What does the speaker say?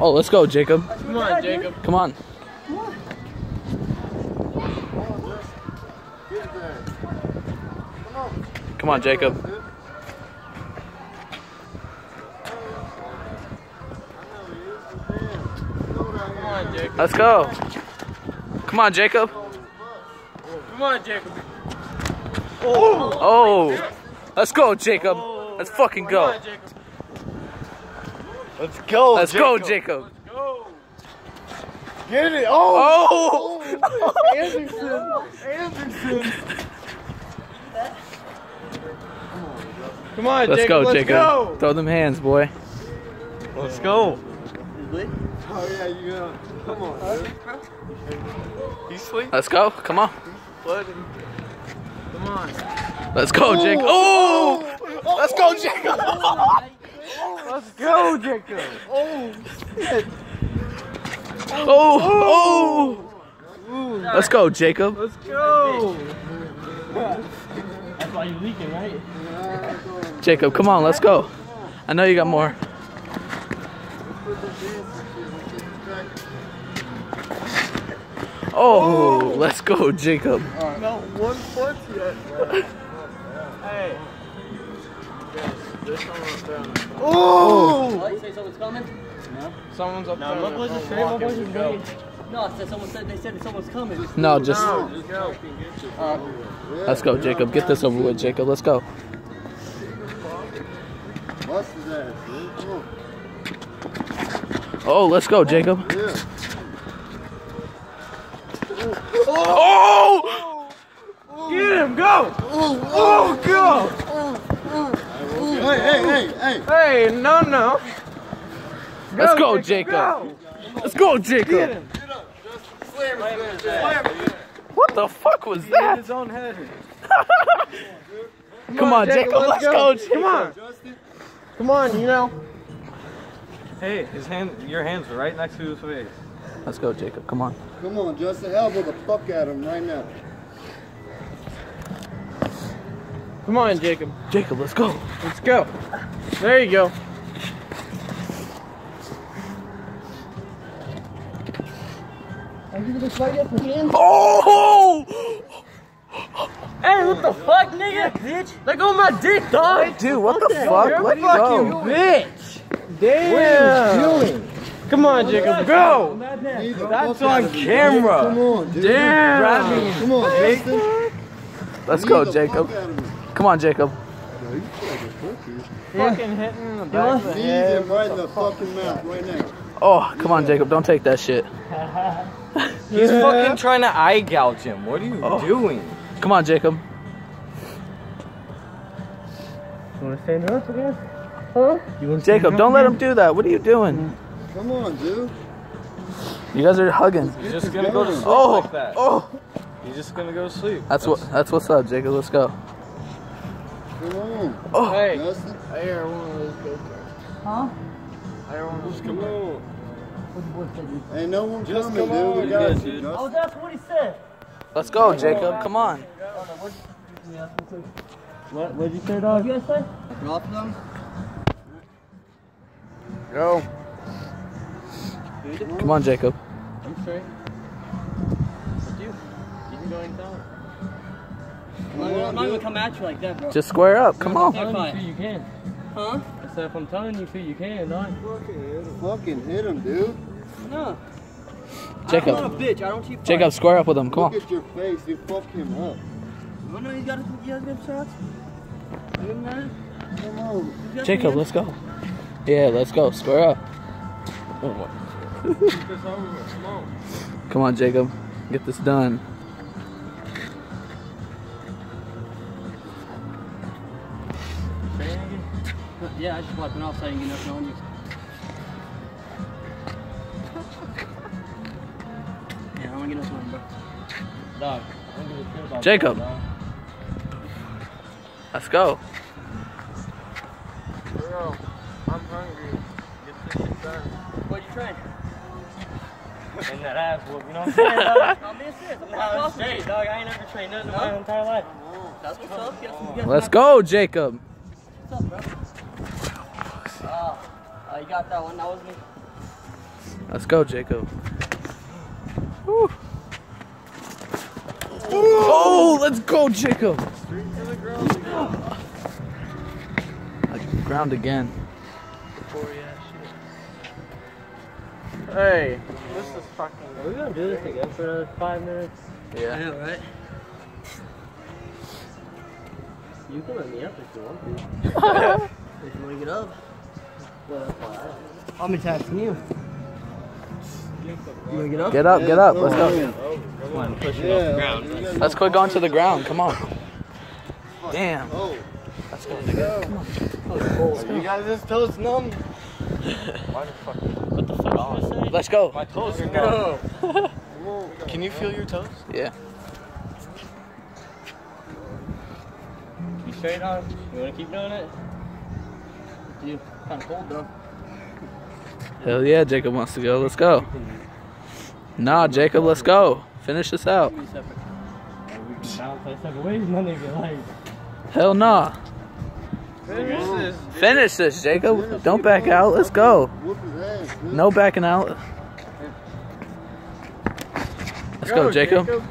Oh, let's go, Jacob. Come on, Jacob. Come on. Come on, Jacob. Come on, Jacob. Let's go. Come on, Jacob. Come on, Jacob. Oh, let's go, Jacob. Let's fucking go. On, Jacob. Let's go. Let's go, Jacob. Go. Get it. Oh, oh. Oh. Anderson. Anderson. Come on, Let's Jacob. go, Let's Jacob. go. Throw them hands, boy. Let's go. Oh yeah, you gonna. Come on. dude. He's sleeping. Let's go. Come on. Come on. Let's go, Jacob. Oh. Let's go, Jacob. Let's go, Jacob. Oh. Oh. Let's go, Jacob. Let's go. That's why you leaking, right? Jacob, come on. Let's go. I know you got more. Oh, let's go, Jacob. Not one foot yet. hey. There's someone. Oh. What? You say someone's coming? No. Someone's up No, there. my boys are Walking. straight, my boys Go. No, said someone said they said someone's coming. No, just No, just go. let's go, Jacob. Get this over with, Jacob. Let's go. Bust his ass, dude. Come on. Oh, let's go, Jacob. Yeah. Oh! Get him, go! Oh, go! Hey, hey, hey, hey. Hey, no, no. Let's go, Jacob. Let's go, Jacob. Get him. What the fuck was He that? his own head. Come on, Jacob. Let's go, Jacob. Come on. Justin. Come on, you know. Hey, his hand, your hands are right next to his face. Let's go, Jacob. Come on. Come on, Justin. Elbow the fuck at him right now. Come on, Jacob. Jacob, let's go. Let's go. There you go. Oh! Hey, what the fuck, nigga? Bitch. Let go of my dick, dog. Dude, what the fuck? Let Fucking go. bitch. Damn. What are you doing? Come on, Jacob, go. That's on camera. Come on, dude. Damn. Come on, Justin. Let's go, Jacob. Fuck out of him. Come on, Jacob. No, you feel like a cookie. Fucking hitting in the back of the head. him right in the fucking mouth right now. Oh, come on, Jacob. Don't take that shit. He's fucking trying to eye gouge him. What are you Oh. doing? Come on, Jacob. You wanna stand up again? Huh? You wanna Jacob, don't let him do that. What are you doing? Come on, dude. You guys are hugging. He's just gonna go to oh, sleep Oh, like that. oh. He's just gonna go to sleep. That's what. That's what's up, Jacob. Let's go. Come on. Oh, Hey, Justin. I hear one of those go. Huh? I hear one of those come on. Ain't no one Just coming, come dude. on, We got dude. you, I Justin. Oh, was asking what he said. let's go, Jacob. Come on. What? What'd you say, What dog? you guys say? Drop them. Go. Come on, Jacob. I'm straight. But you? You can go anytime. I'm not, I'm not even come at you like that, bro. Just square up. Come on. I'm telling you, you can. Huh? I said, if I'm telling you, feel you can, dog. Fucking hit him, dude. No. Jacob. I'm not a bitch. I don't keep Jacob, square up with him. Come Look on. at your face. You fuck him up. I know he's got he has good shots. Give him. Come on. Jacob, let's go. Yeah, let's go. Square up. Come on, Jacob. Get this done. Yeah, I just wiping off so I can get nothing on you. Yeah, I don't want to get nothing on bro. Dog. I don't give a shit about Jacob. that. Let's go. Bro, I'm hungry. Get this shit done. What you trying? And that ass whoop, you know what I'm saying, dog? I'm being serious. I'm Nah, not I'm straight, dog. I ain't never trained nothing in my entire life. That's what's up. Yes, yes, Let's go, Jacob. What's up, bro? You got that one. That was me. Let's go, Jacob. Woo. Oh, let's go, Jacob. Like, Ground again. Hey, this is fucking. Are we gonna do this again for another five minutes? Yeah. Yeah, right. You can let me up if you want to. If you wanna get up, Well, that's fine. I'm attacking you. You wanna get up? Get up, get up. Let's go. Yeah. Let's quit going to the ground. Come on. Damn. Oh. Let's go, nigga. You guys just toes numb. What the fuck did you say? Let's go. My toes are numb. Come on. Can you feel your toes? Yeah. You straight on? You wanna keep doing it? You kind of cold though. Hell yeah, Jacob wants to go. Let's go. Nah, Jacob, let's go. Finish this out. We can bounce like separate ways, my nigga. Like, Hell nah. Finish this. Finish this, Jacob. Don't back out. Let's go. Whoop his ass. dude. No backing out. Let's go, Jacob. Jacob.